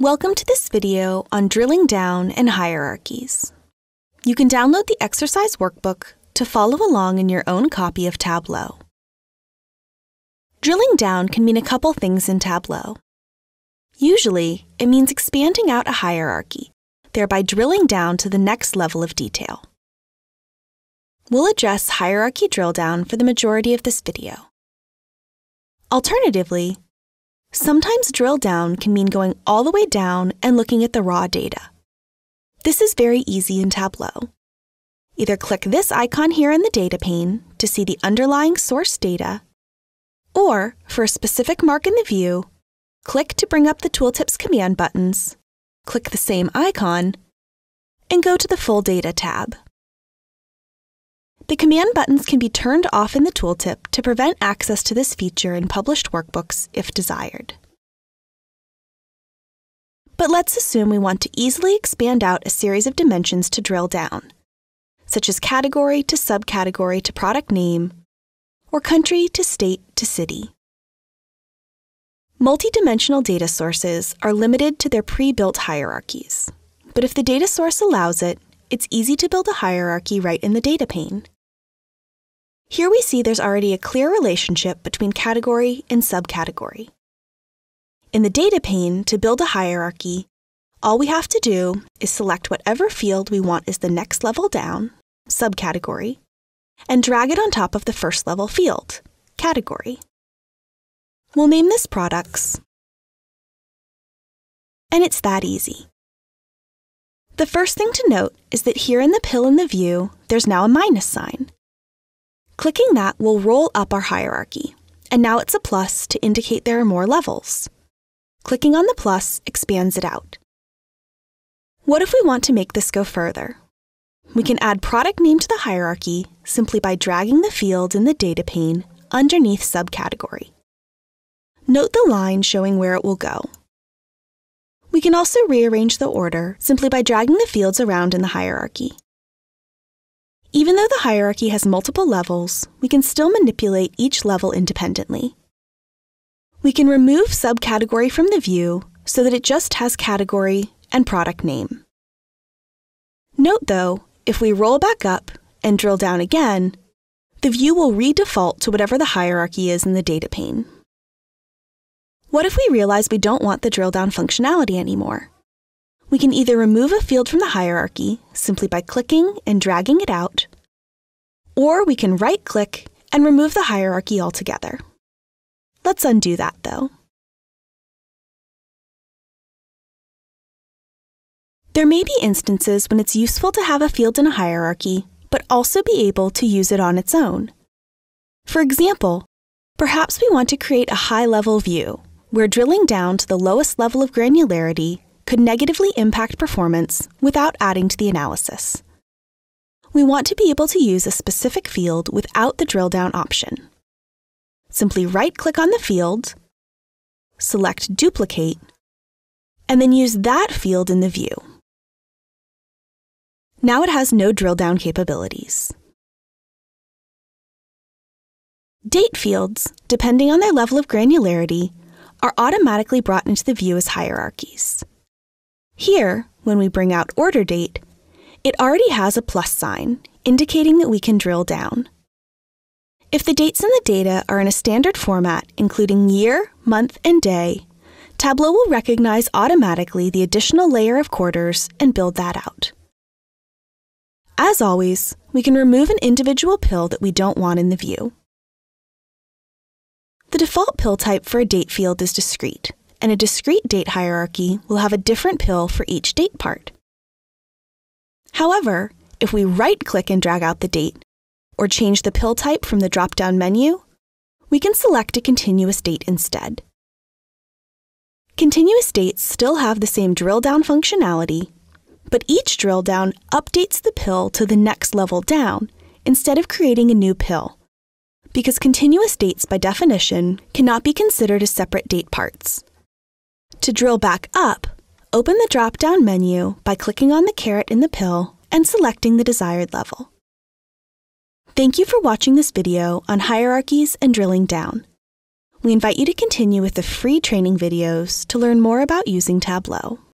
Welcome to this video on drilling down and hierarchies. You can download the exercise workbook to follow along in your own copy of Tableau. Drilling down can mean a couple things in Tableau. Usually, it means expanding out a hierarchy, thereby drilling down to the next level of detail. We'll address hierarchy drill down for the majority of this video. Alternatively, sometimes drill down can mean going all the way down and looking at the raw data. This is very easy in Tableau. Either click this icon here in the data pane to see the underlying source data, or for a specific mark in the view, click to bring up the tooltip's command buttons, click the same icon, and go to the Full Data tab. The command buttons can be turned off in the tooltip to prevent access to this feature in published workbooks if desired. But let's assume we want to easily expand out a series of dimensions to drill down, such as category to subcategory to product name, or country to state to city. Multidimensional data sources are limited to their pre-built hierarchies, but if the data source allows it, it's easy to build a hierarchy right in the data pane. Here we see there's already a clear relationship between category and subcategory. In the data pane, to build a hierarchy, all we have to do is select whatever field we want is the next level down, subcategory, and drag it on top of the first level field, category. We'll name this products, and it's that easy. The first thing to note is that here in the pill in the view, there's now a minus sign. Clicking that will roll up our hierarchy, and now it's a plus to indicate there are more levels. Clicking on the plus expands it out. What if we want to make this go further? We can add product name to the hierarchy simply by dragging the field in the data pane underneath subcategory. Note the line showing where it will go. We can also rearrange the order simply by dragging the fields around in the hierarchy. Even though the hierarchy has multiple levels, we can still manipulate each level independently. We can remove subcategory from the view so that it just has category and product name. Note though, if we roll back up and drill down again, the view will redefault to whatever the hierarchy is in the data pane. What if we realize we don't want the drill down functionality anymore? We can either remove a field from the hierarchy simply by clicking and dragging it out, or we can right-click and remove the hierarchy altogether. Let's undo that, though. There may be instances when it's useful to have a field in a hierarchy, but also be able to use it on its own. For example, perhaps we want to create a high-level view, where drilling down to the lowest level of granularity could negatively impact performance without adding to the analysis. We want to be able to use a specific field without the drill down option. Simply right click on the field, select Duplicate, and then use that field in the view. Now it has no drill down capabilities. Date fields, depending on their level of granularity, are automatically brought into the view as hierarchies. Here, when we bring out order date, it already has a plus sign, indicating that we can drill down. If the dates in the data are in a standard format, including year, month, and day, Tableau will recognize automatically the additional layer of quarters and build that out. As always, we can remove an individual pill that we don't want in the view. The default pill type for a date field is discrete and a discrete date hierarchy will have a different pill for each date part. However, if we right-click and drag out the date, or change the pill type from the drop-down menu, we can select a continuous date instead. Continuous dates still have the same drill down functionality, but each drill down updates the pill to the next level down instead of creating a new pill, because continuous dates by definition cannot be considered as separate date parts. To drill back up, open the drop-down menu by clicking on the caret in the pill and selecting the desired level. Thank you for watching this video on hierarchies and drilling down. We invite you to continue with the free training videos to learn more about using Tableau.